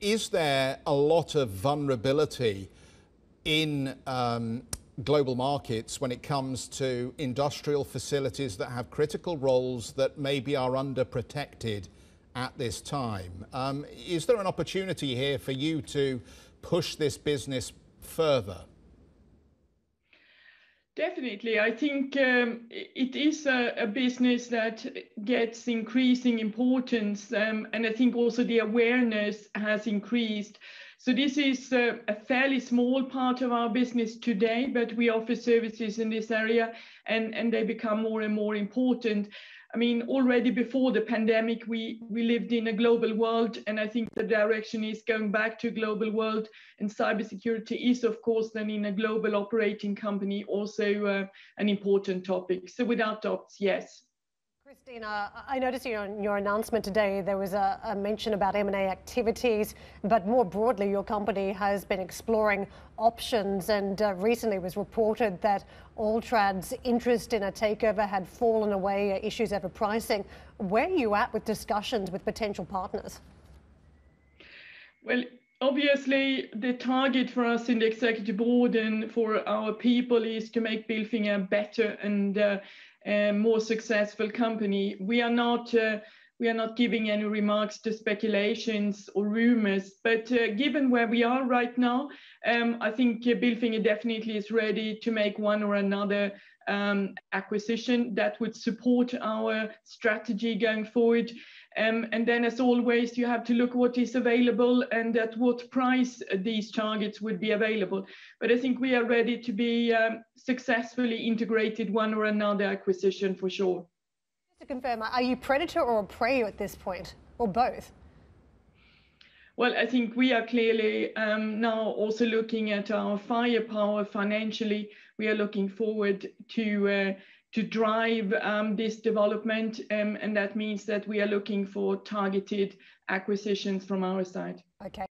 is there a lot of vulnerability in um, global markets when it comes to industrial facilities that have critical roles that maybe are underprotected at this time? Um, is there an opportunity here for you to push this business further? Definitely. I think um, it is a, a, business that gets increasing importance, um, and I think also the awareness has increased. So this is a, a, fairly small part of our business today, but we offer services in this area, and, and they become more and more important. I mean, already before the pandemic, we, we lived in a global world, and I think the direction is going back to a global world. And cybersecurity is, of course, then in a global operating company, also uh, an important topic. So, without doubts, yes. Christina, I noticed in your announcement today there was a, a mention about M&A activities, but more broadly, your company has been exploring options, and uh, recently was reported that Altrad's interest in a takeover had fallen away, uh, issues over pricing. Where are you at with discussions with potential partners? Well, obviously the target for us in the executive board and for our people is to make Bilfinger better and uh, more successful company. We are not uh, we are not giving any remarks to speculations or rumors, but uh, given where we are right now, um, I think uh, definitely is ready to make one or another um, acquisition that would support our strategy going forward. Um, and then, as always, you have to look what is available and at what price these targets would be available. But I think we are ready to be um, successfully integrated one or another acquisition for sure. To confirm, are you predator or prey at this point, or both? Well, I think we are clearly um, now also looking at our firepower financially. We are looking forward to uh, to drive um, this development, um, and that means that we are looking for targeted acquisitions from our side. Okay.